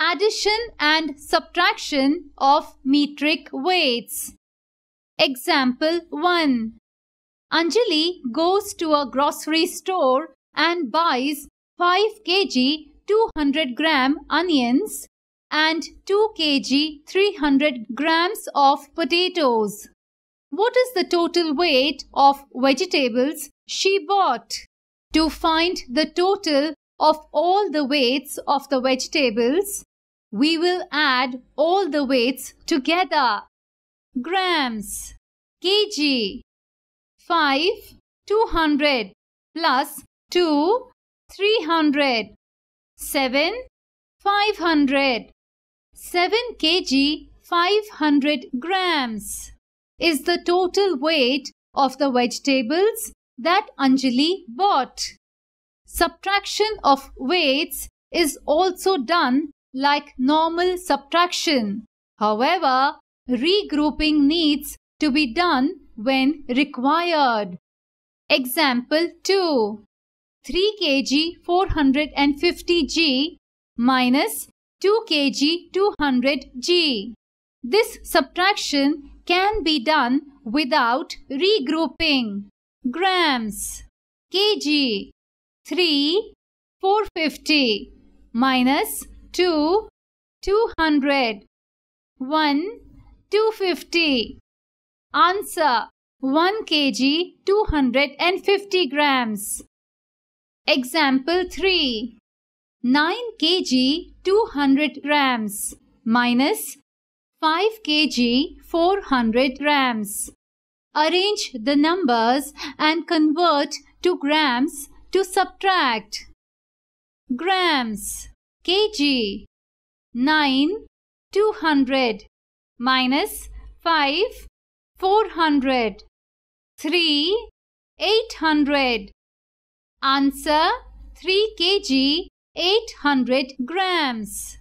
addition and subtraction of metric weights. Example 1. Anjali goes to a grocery store and buys 5 kg 200 gram onions and 2 kg 300 grams of potatoes. What is the total weight of vegetables she bought? To find the total of all the weights of the vegetables, we will add all the weights together. Grams, kg, 5, 200 plus 2, 300, 7, 500. 7 kg 500 grams is the total weight of the vegetables that Anjali bought. Subtraction of weights is also done like normal subtraction. However, regrouping needs to be done when required. Example 2. 3 kg 450 g minus 2 kg 200 g. This subtraction can be done without regrouping. Grams kg 3 450 minus 2 200 1 250 Answer 1 kg 250 grams. Example 3 9 kg 200 grams minus 5 kg 400 grams. Arrange the numbers and convert to grams to subtract. Grams kg. 9 200 minus 5 400 3 800 Answer 3 kg 800 grams